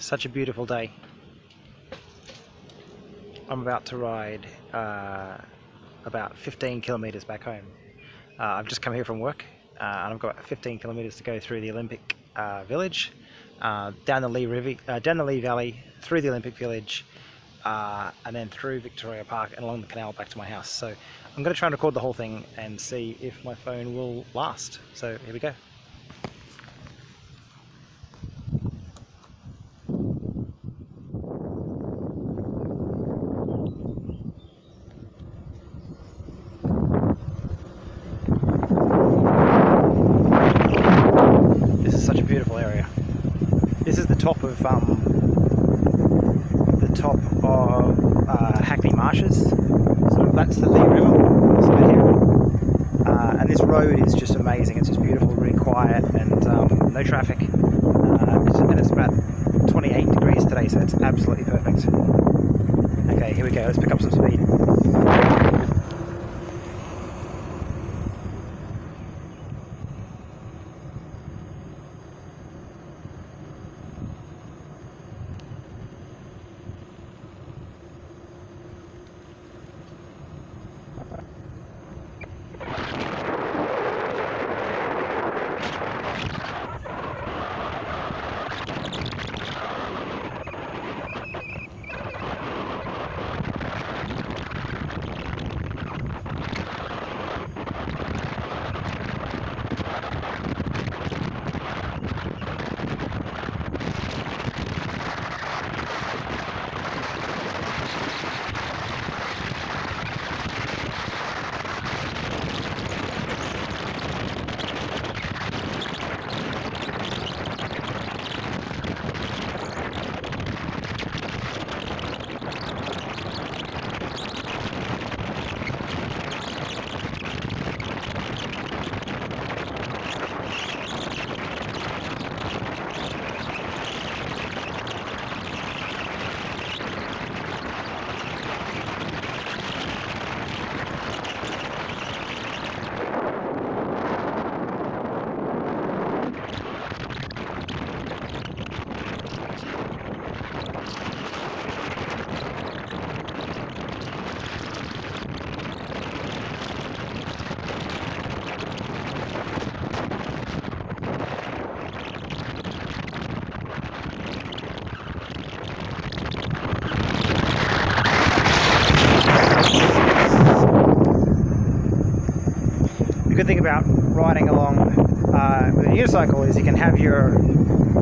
Such a beautiful day. I'm about to ride uh, about 15 kilometres back home. Uh, I've just come here from work uh, and I've got 15 kilometres to go through the Olympic uh, Village, uh, down the Lee River, uh, down the Lee Valley, through the Olympic Village, and then through Victoria Park and along the canal back to my house. So I'm going to try and record the whole thing and see if my phone will last. So here we go. This is such a beautiful area. This is the top of um, the top of uh, Hackney Marshes. Sort of that's the Lee River. It's over here. Uh, and this road is just amazing. It's just beautiful, really quiet, and um, no traffic. Uh, and it's about 28 degrees today, so it's absolutely perfect. Okay, here we go. Let's pick up some speed. The good thing about riding along uh, with a unicycle is you can have your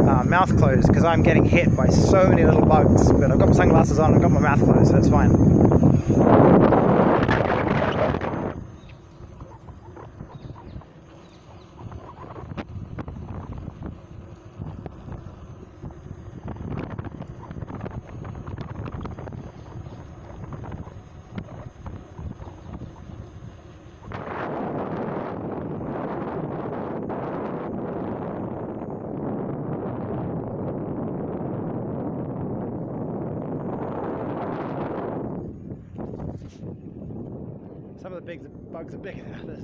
uh, mouth closed because I'm getting hit by so many little bugs. But I've got my sunglasses on, I've got my mouth closed, so it's fine. Some of the big bugs are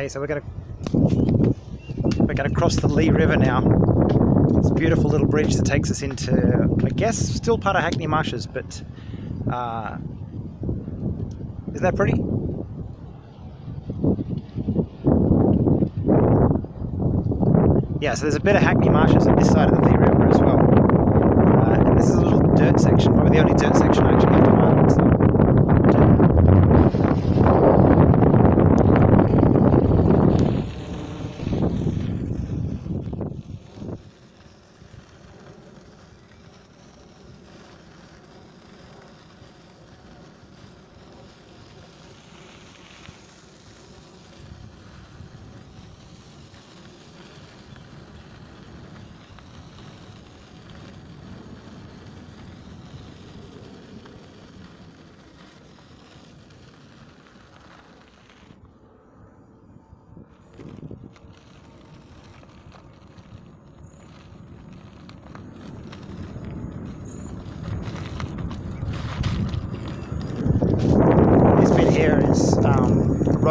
Okay, so we're gonna we're gonna cross the Lee River now. It's a beautiful little bridge that takes us into, I guess, still part of Hackney Marshes, but uh, isn't that pretty? Yeah, so there's a bit of Hackney Marshes on this side of the Lee River as well. Uh, and this is a little dirt section, probably the only dirt section I actually have to ride. So.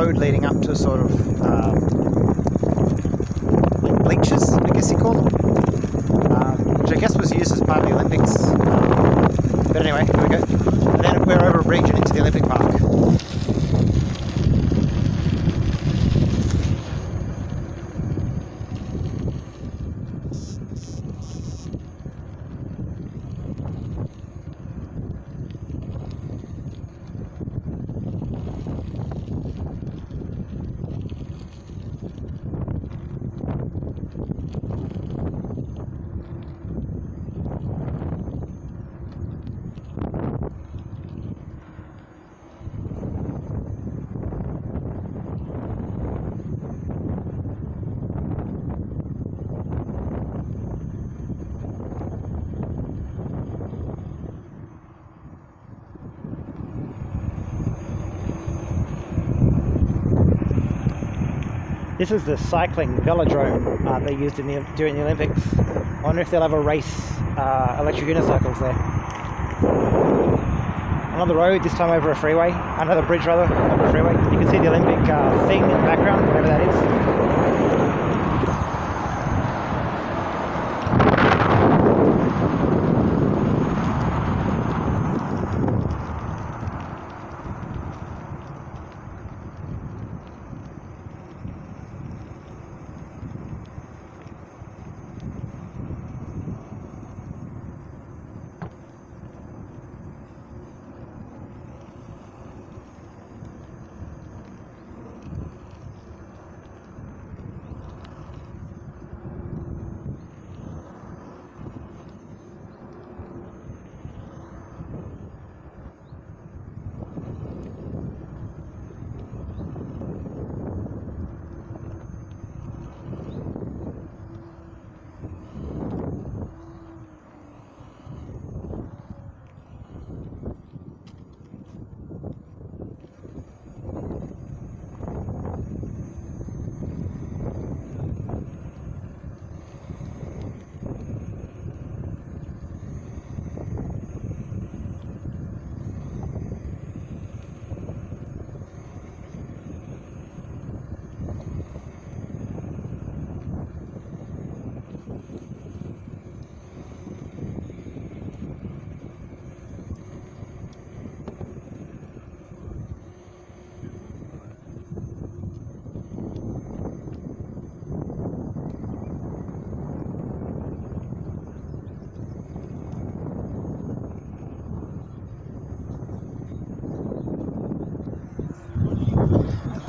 Road leading up to sort of uh, like bleachers, I guess you call them, um, which I guess was used as part of the Olympics. But anyway, here we go. And then we're over a bridge and into the Olympic Park. This is the cycling velodrome uh, they used in the, during the Olympics. I wonder if they'll ever race uh, electric unicycles there. Another road, this time over a freeway, another bridge rather, over a freeway. You can see the Olympic uh, thing in the background, whatever that is.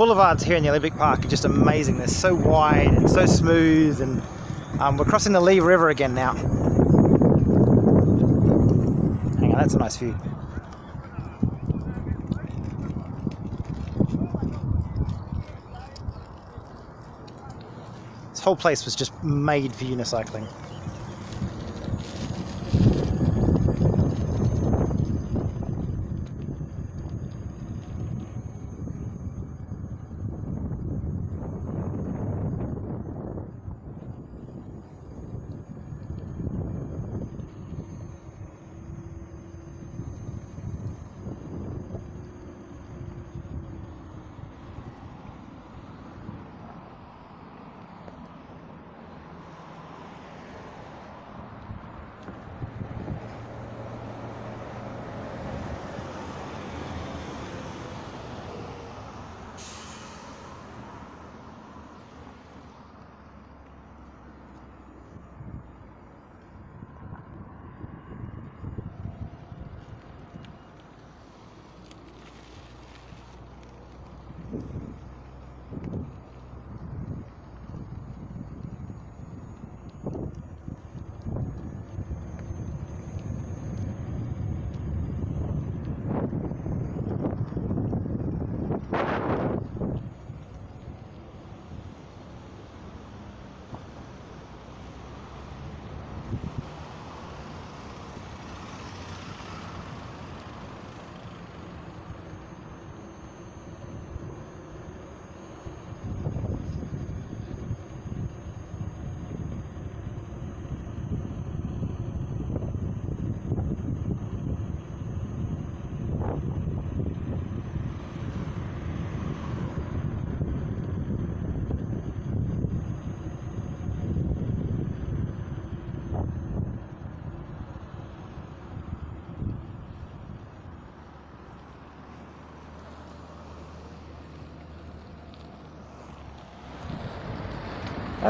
Boulevards here in the Olympic Park are just amazing. They're so wide and so smooth, and um, we're crossing the Lee River again now. Hang on, that's a nice view. This whole place was just made for unicycling.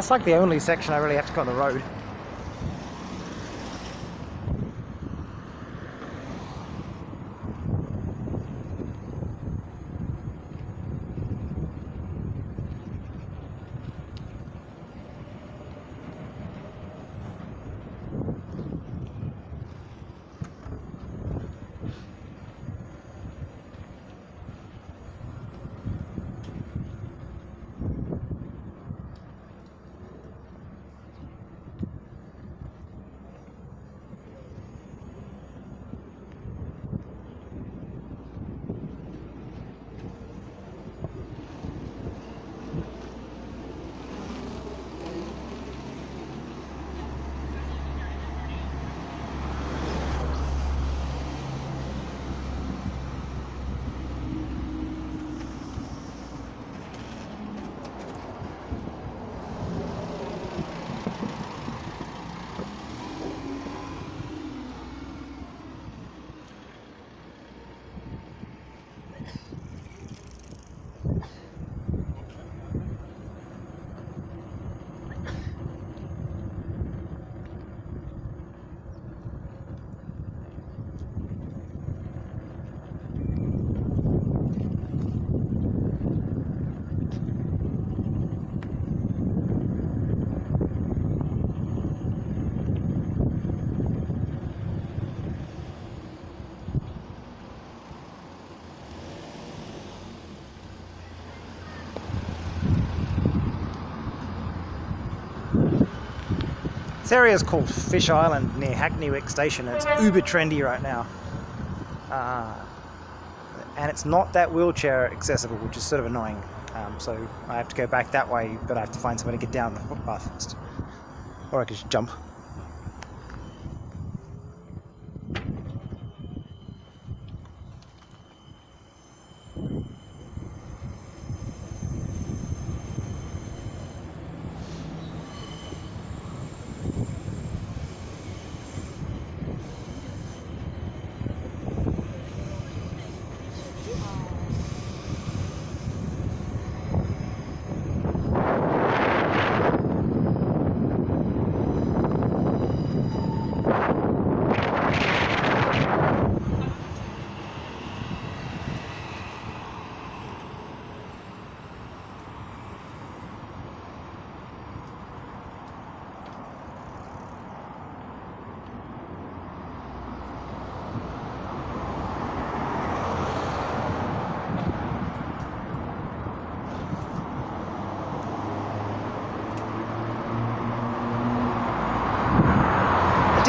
That's like the only section I really have to go on the road. This area is called Fish Island near Hackney Wick Station. It's uber trendy right now. Uh, and it's not that wheelchair accessible, which is sort of annoying. Um, so I have to go back that way, but I have to find somewhere to get down the footpath first. Or I could just jump.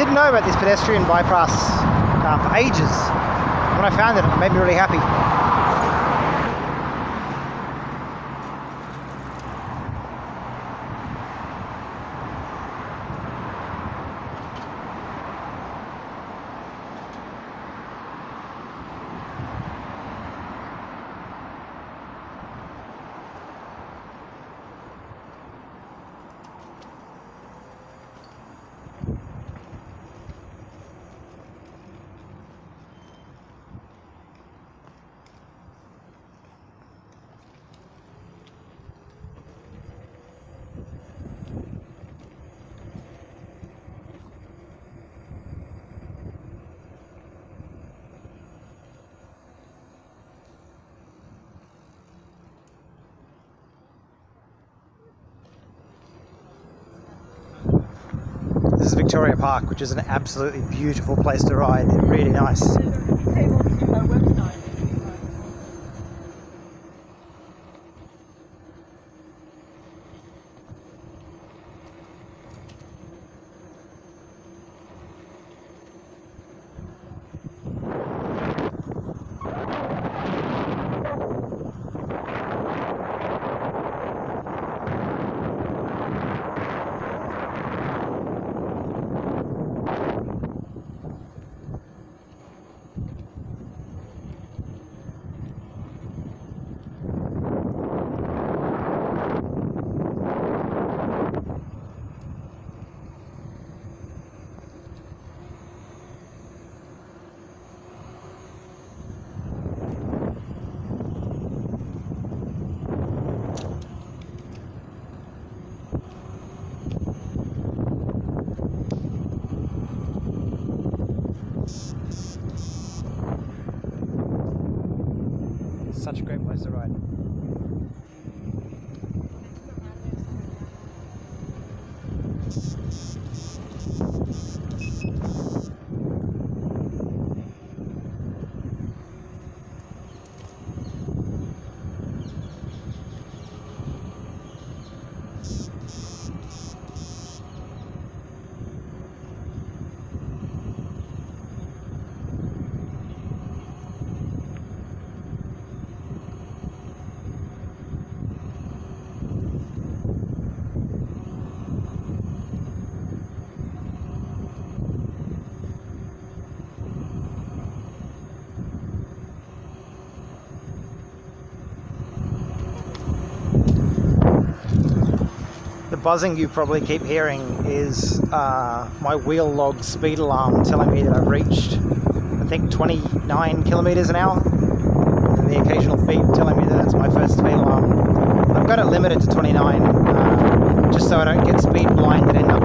Didn't know about this pedestrian bypass uh, for ages. When I found it, it made me really happy. Is Victoria Park, which is an absolutely beautiful place to ride. Really nice. Buzzing you probably keep hearing is uh, my WheelLog speed alarm telling me that I've reached, I think, 29 kilometers an hour. And the occasional beep telling me that that's my first speed alarm. I've got it limited to 29 uh, just so I don't get speed blind and end up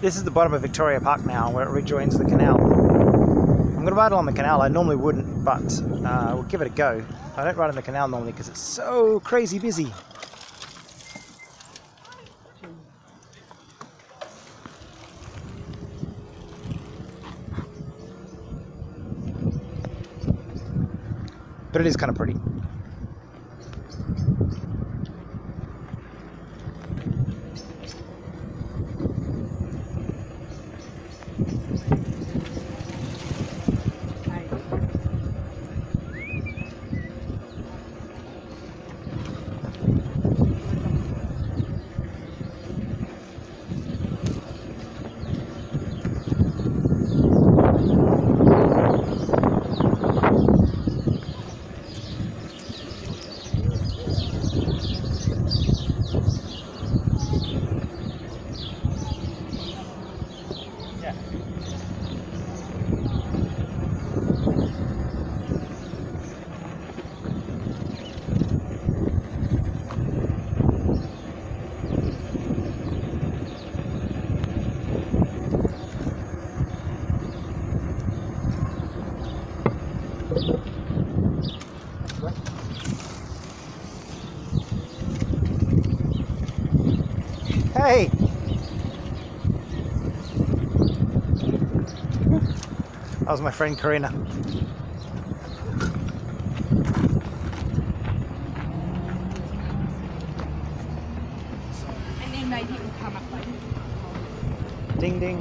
This is the bottom of Victoria Park now, where it rejoins the canal. I'm going to ride along the canal. I normally wouldn't, but uh, we'll give it a go. I don't ride on the canal normally because it's so crazy busy. But it is kind of pretty. That was my friend Karina. Ding then maybe it will come up later. Ding ding.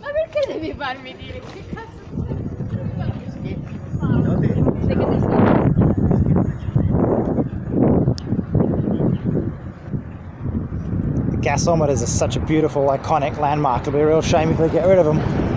Ma perché devi farmi dire che cazzo The gasometers are such a beautiful, iconic landmark. It'll be a real shame if they get rid of them.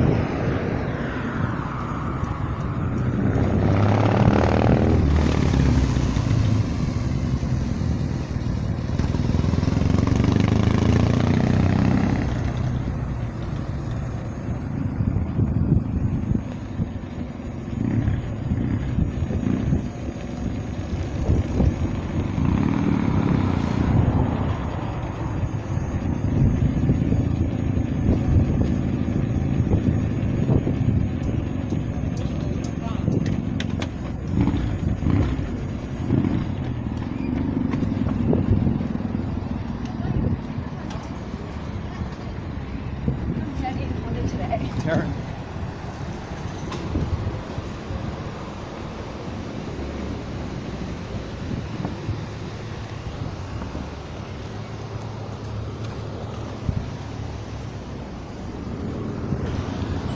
today?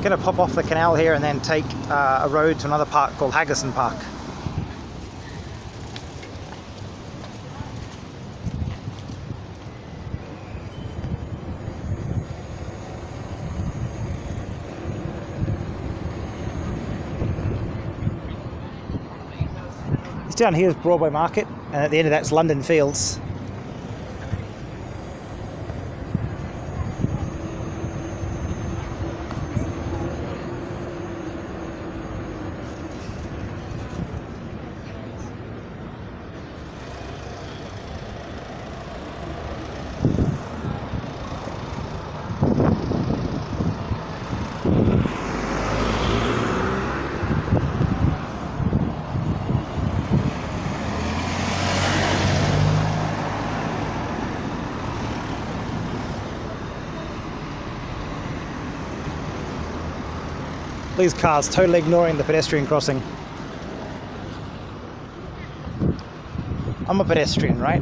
Going to pop off the canal here and then take uh, a road to another park called Haggerston Park. This down here is Broadway Market, and at the end of that's London Fields. These cars totally ignoring the pedestrian crossing. I'm a pedestrian, right?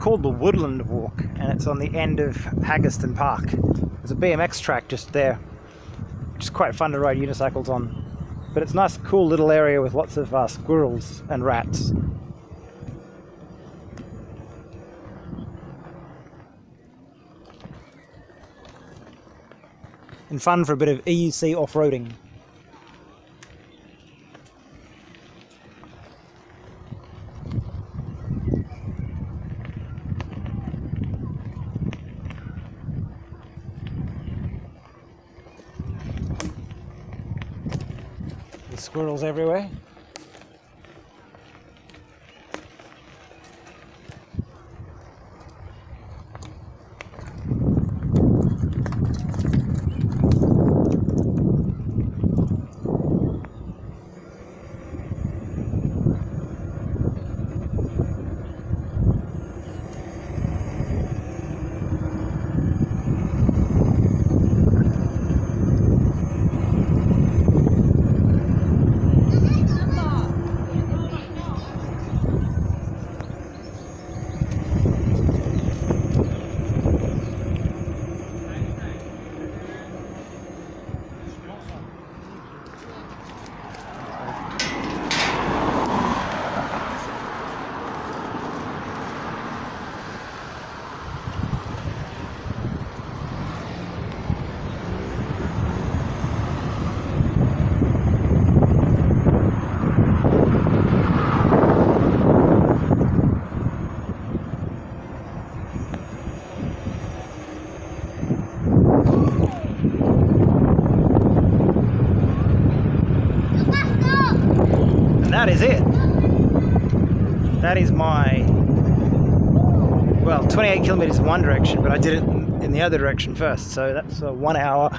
Called the Woodland Walk, and it's on the end of Haggerston Park. There's a BMX track just there, which is quite fun to ride unicycles on. But it's a nice, cool little area with lots of uh, squirrels and rats. And fun for a bit of EUC off-roading. Squirrels everywhere. That is it. That is my, well, 28 kilometers in one direction, but I did it in the other direction first. So that's a one hour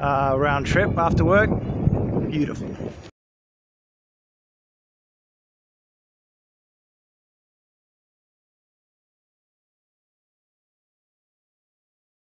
uh, round trip after work. Beautiful.